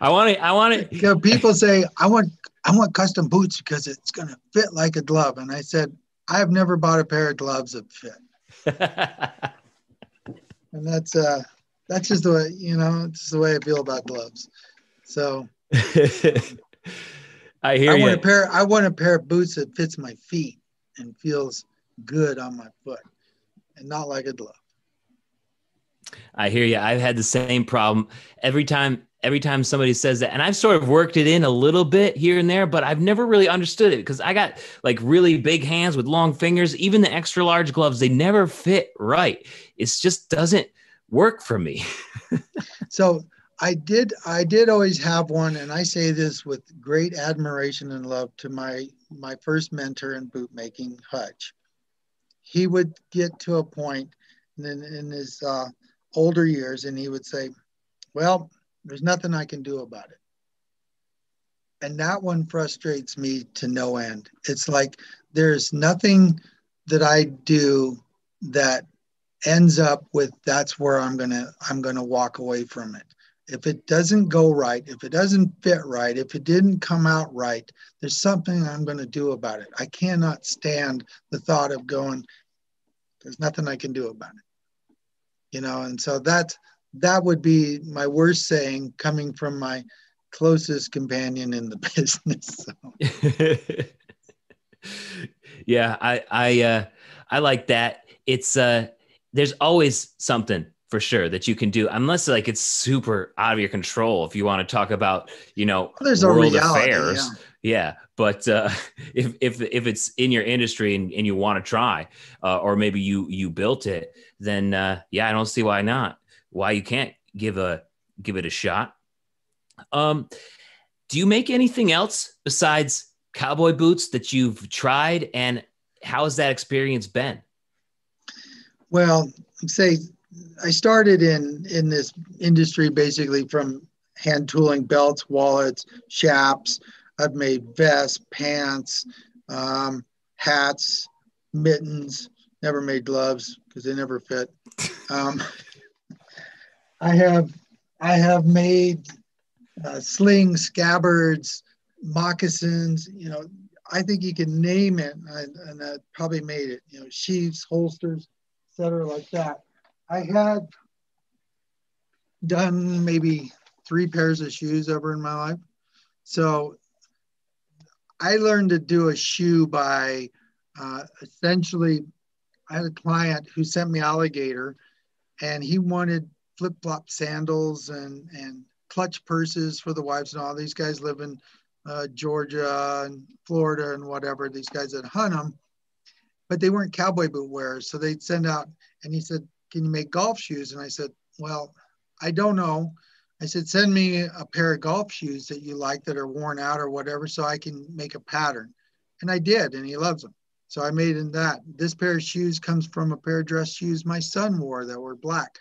I want to. I want to. You know, people say I want I want custom boots because it's going to fit like a glove, and I said I've never bought a pair of gloves that fit. and that's uh that's just the way you know it's the way I feel about gloves. So I hear I you. want a pair. I want a pair of boots that fits my feet and feels good on my foot, and not like a glove. I hear you. I've had the same problem every time. Every time somebody says that, and I've sort of worked it in a little bit here and there, but I've never really understood it because I got like really big hands with long fingers. Even the extra large gloves, they never fit right. It just doesn't work for me. so I did I did always have one, and I say this with great admiration and love to my my first mentor in boot making, Hutch. He would get to a point in, in his uh, older years, and he would say, "Well, there's nothing I can do about it." And that one frustrates me to no end. It's like there's nothing that I do that ends up with that's where I'm gonna I'm gonna walk away from it if it doesn't go right, if it doesn't fit right, if it didn't come out right, there's something I'm to do about it. I cannot stand the thought of going, there's nothing I can do about it. You know, and so that that would be my worst saying coming from my closest companion in the business. So. yeah, I I uh I like that. It's uh there's always something for sure that you can do unless like it's super out of your control if you want to talk about you know There's world reality, affairs yeah. Yeah. but uh, if if if it's in your industry and, and you want to try uh, or maybe you you built it then uh, yeah i don't see why not why you can't give a give it a shot um do you make anything else besides cowboy boots that you've tried and how has that experience been well I'd say I started in in this industry basically from hand tooling belts, wallets, chaps. I've made vests, pants, um, hats, mittens. Never made gloves because they never fit. Um, I have I have made uh, slings, scabbards, moccasins. You know, I think you can name it, and, and I probably made it. You know, sheaths, holsters, etc., like that. I had done maybe three pairs of shoes ever in my life. So I learned to do a shoe by uh, essentially, I had a client who sent me alligator and he wanted flip flop sandals and, and clutch purses for the wives and all. These guys live in uh, Georgia and Florida and whatever, these guys that hunt them, but they weren't cowboy boot wearers. So they'd send out, and he said, can you make golf shoes? And I said, well, I don't know. I said, send me a pair of golf shoes that you like that are worn out or whatever, so I can make a pattern. And I did, and he loves them. So I made in that. This pair of shoes comes from a pair of dress shoes my son wore that were black.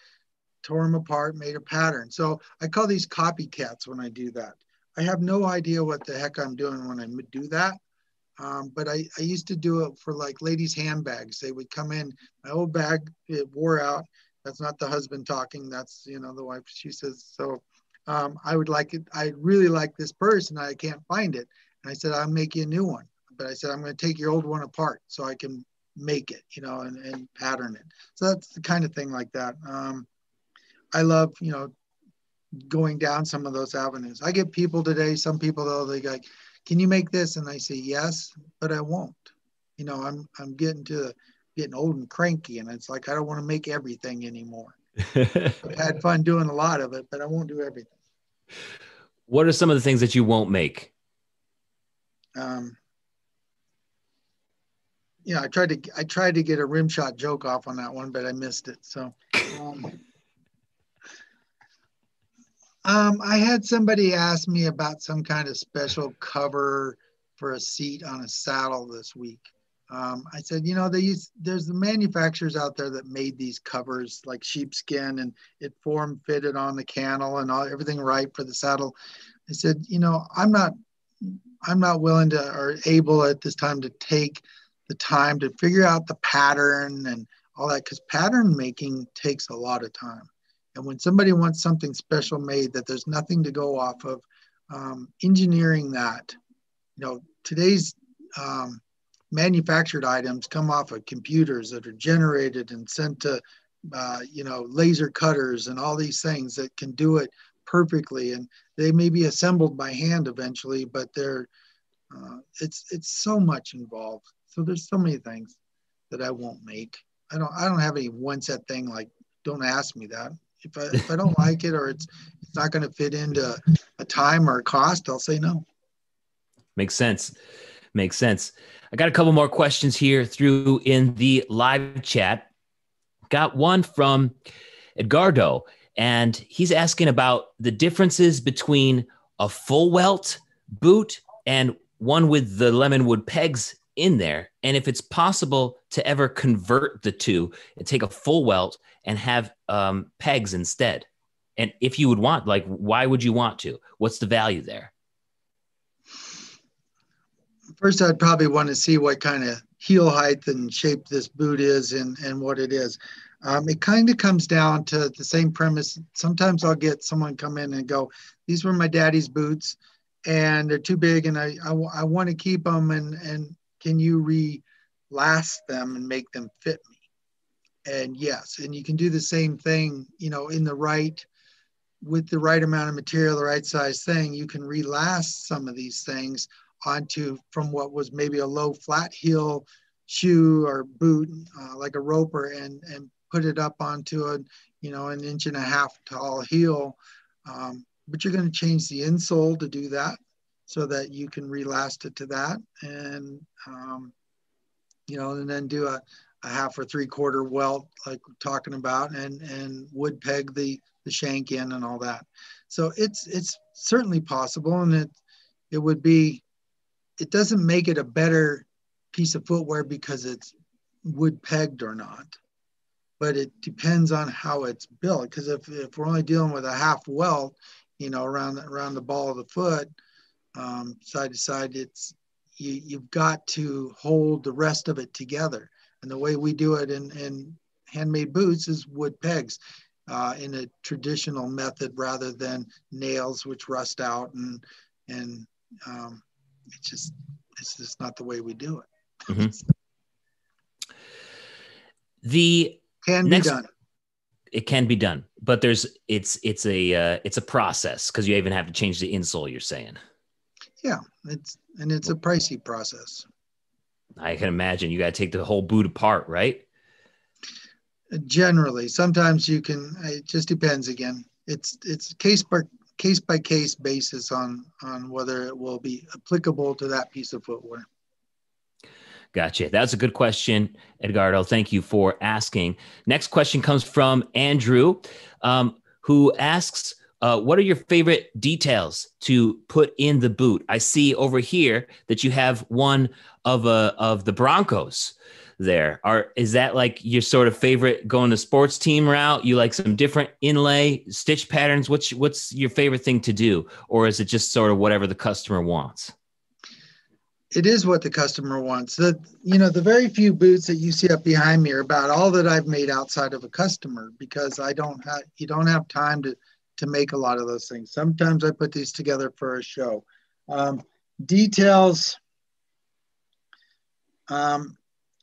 Tore them apart, made a pattern. So I call these copycats when I do that. I have no idea what the heck I'm doing when I do that. Um, but I, I used to do it for like ladies' handbags. They would come in, my old bag, it wore out. That's not the husband talking. That's, you know, the wife. She says, so um, I would like it. I really like this purse and I can't find it. And I said, I'll make you a new one. But I said, I'm going to take your old one apart so I can make it, you know, and, and pattern it. So that's the kind of thing like that. Um, I love, you know, going down some of those avenues. I get people today, some people though, they like, can you make this? And I say, yes, but I won't. You know, I'm, I'm getting to getting old and cranky and it's like, I don't want to make everything anymore. I've had fun doing a lot of it, but I won't do everything. What are some of the things that you won't make? Um, yeah, I tried to I tried to get a rim shot joke off on that one, but I missed it. So, um, um, I had somebody ask me about some kind of special cover for a seat on a saddle this week. Um, I said, you know, they use, there's the manufacturers out there that made these covers like sheepskin and it form fitted on the cantle and all, everything right for the saddle. I said, you know, I'm not, I'm not willing to or able at this time to take the time to figure out the pattern and all that because pattern making takes a lot of time. And when somebody wants something special made that there's nothing to go off of, um, engineering that, you know, today's um, manufactured items come off of computers that are generated and sent to, uh, you know, laser cutters and all these things that can do it perfectly. And they may be assembled by hand eventually, but they're, uh, it's it's so much involved. So there's so many things that I won't make. I don't I don't have any one set thing like don't ask me that. If I if I don't like it or it's it's not going to fit into a time or a cost, I'll say no. Makes sense. Makes sense. I got a couple more questions here through in the live chat. Got one from Edgardo, and he's asking about the differences between a full welt boot and one with the lemonwood pegs in there, and if it's possible to ever convert the two and take a full welt and have um, pegs instead. And if you would want, like, why would you want to? What's the value there? First, I'd probably want to see what kind of heel height and shape this boot is and, and what it is. Um, it kind of comes down to the same premise. Sometimes I'll get someone come in and go, These were my daddy's boots and they're too big and I, I, I want to keep them and, and can you re-last them and make them fit me? And yes, and you can do the same thing, you know, in the right, with the right amount of material, the right size thing, you can relast some of these things onto from what was maybe a low flat heel shoe or boot uh, like a roper and and put it up onto a you know an inch and a half tall heel. Um, but you're going to change the insole to do that so that you can relast it to that and um, you know and then do a, a half or three quarter welt like we're talking about and and wood peg the the shank in and all that. So it's it's certainly possible and it it would be it doesn't make it a better piece of footwear because it's wood pegged or not. But it depends on how it's built because if, if we're only dealing with a half welt you know around around the ball of the foot um, side to side it's you, you've got to hold the rest of it together. And the way we do it in, in handmade boots is wood pegs uh, in a traditional method rather than nails which rust out and and um, it's just it's just not the way we do it. Mm-hmm. the can next, be done. It can be done, but there's it's it's a uh, it's a process because you even have to change the insole. You're saying. Yeah, it's and it's a pricey process. I can imagine you got to take the whole boot apart, right? Generally, sometimes you can. It just depends. Again, it's it's case by case by case basis on on whether it will be applicable to that piece of footwear. Gotcha. That's a good question, Edgardo. Thank you for asking. Next question comes from Andrew, um, who asks, uh, "What are your favorite details to put in the boot?" I see over here that you have one of a uh, of the Broncos there. Are is that like your sort of favorite going to sports team route? You like some different inlay stitch patterns? What's what's your favorite thing to do? Or is it just sort of whatever the customer wants? It is what the customer wants. The you know the very few boots that you see up behind me are about all that i've made outside of a customer because i don't have you don't have time to to make a lot of those things. Sometimes i put these together for a show. Um, details um,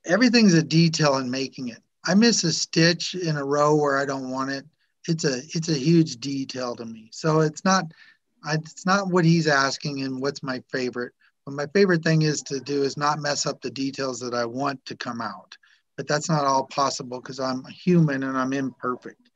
everything's a detail in making it. I miss a stitch in a row where I don't want it. It's a it's a huge detail to me. So it's not it's not what he's asking and what's my favorite. But my favorite thing is to do is not mess up the details that I want to come out. But that's not all possible because I'm a human and I'm imperfect.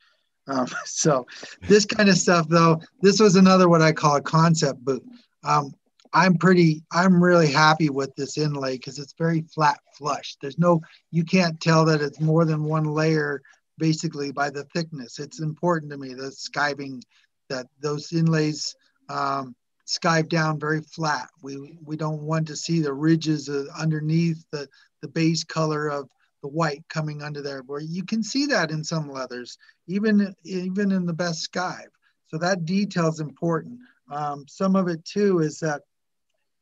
Um, so this kind of stuff though, this was another what I call a concept boot. Um, I'm pretty, I'm really happy with this inlay because it's very flat flush. There's no, you can't tell that it's more than one layer basically by the thickness. It's important to me, the skiving, that those inlays um, skive down very flat. We, we don't want to see the ridges underneath the, the base color of the white coming under there, where you can see that in some leathers, even, even in the best skive. So that detail is important. Um, some of it too is that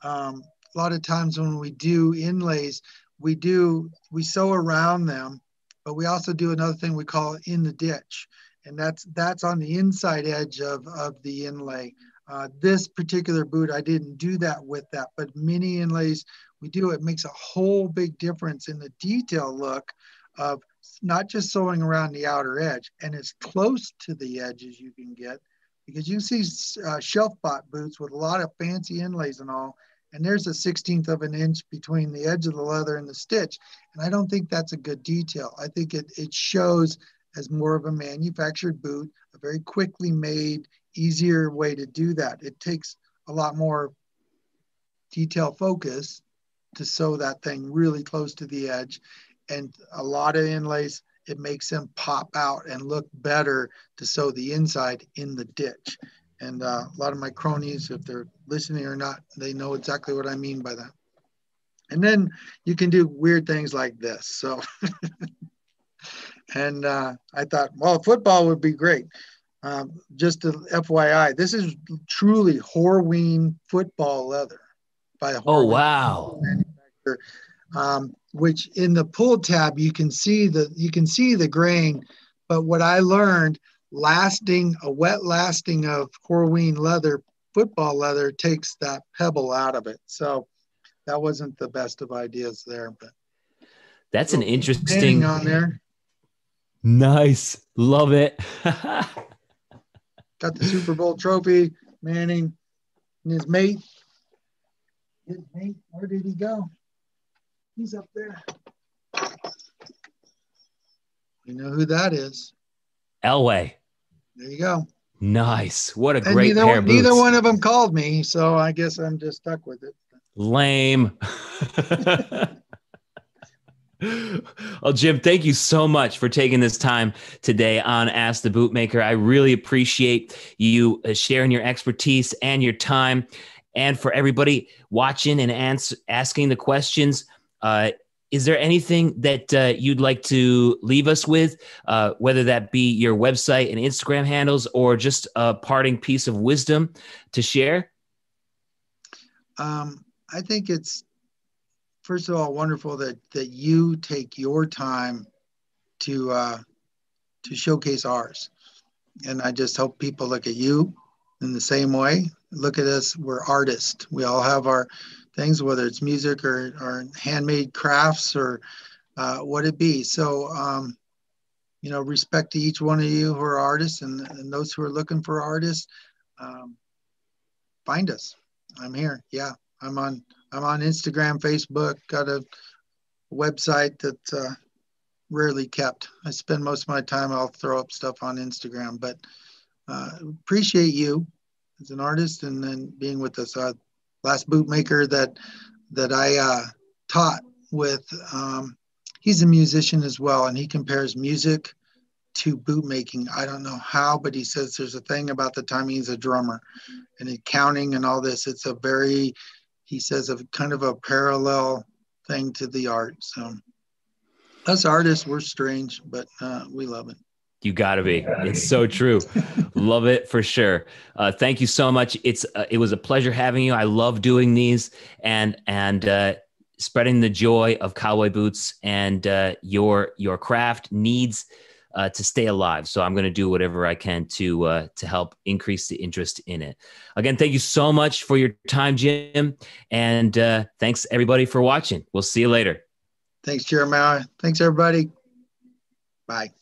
um, a lot of times when we do inlays, we do, we sew around them, but we also do another thing we call in the ditch. And that's, that's on the inside edge of, of the inlay. Uh, this particular boot, I didn't do that with that, but many inlays, we do. It makes a whole big difference in the detail look of not just sewing around the outer edge and as close to the edge as you can get, because you see uh, shelf bought boots with a lot of fancy inlays and all, and there's a 16th of an inch between the edge of the leather and the stitch. And I don't think that's a good detail. I think it, it shows as more of a manufactured boot, a very quickly made, easier way to do that. It takes a lot more detail focus to sew that thing really close to the edge. And a lot of inlays, it makes them pop out and look better to sew the inside in the ditch. And uh, a lot of my cronies, if they're listening or not, they know exactly what I mean by that. And then you can do weird things like this. So, and uh, I thought, well, football would be great. Um, just a FYI, this is truly Horween football leather by a Horween oh wow manufacturer. Um, which in the pull tab you can see the you can see the grain, but what I learned lasting a wet lasting of Horween leather football leather takes that pebble out of it. So that wasn't the best of ideas there, but that's an interesting on there. Nice, love it. got the Super Bowl trophy. Manning and his mate. His mate, where did he go? He's up there. You know who that is? Elway. There you go. Nice. What a and great neither, pair of boots. Neither one of them called me, so I guess I'm just stuck with it. Lame. well, Jim, thank you so much for taking this time today on Ask the Bootmaker. I really appreciate you uh, sharing your expertise and your time. And for everybody watching and ans- asking the questions, uh, is there anything that uh, you'd like to leave us with, uh, whether that be your website and Instagram handles or just a parting piece of wisdom to share? Um, I think it's first of all wonderful that that you take your time to uh, to showcase ours, and I just hope people look at you in the same way. Look at us; we're artists. We all have our things, whether it's music or, or handmade crafts or uh, what it be. So, um, you know, respect to each one of you who are artists and, and those who are looking for artists. Um, find us. I'm here. Yeah, I'm on I'm on Instagram, Facebook, got a website that's uh, rarely kept. I spend most of my time, I'll throw up stuff on Instagram, but uh, appreciate you as an artist and then being with us. Uh, last bootmaker that, that I uh, taught with, um, he's a musician as well, and he compares music to bootmaking. I don't know how, but he says there's a thing about the time he's a drummer and accounting and all this. It's a very he says a kind of a parallel thing to the art. So us artists, we're strange, but uh, we love it. You gotta be. It's so true. love it for sure. Uh, thank you so much. It's uh, it was a pleasure having you. I love doing these and and uh, spreading the joy of cowboy boots and uh, your your craft needs uh, to stay alive. So I'm going to do whatever I can to uh, to help increase the interest in it. Again, thank you so much for your time, Jim, and uh, thanks everybody for watching. We'll see you later. Thanks, Jeremiah. Thanks everybody. Bye.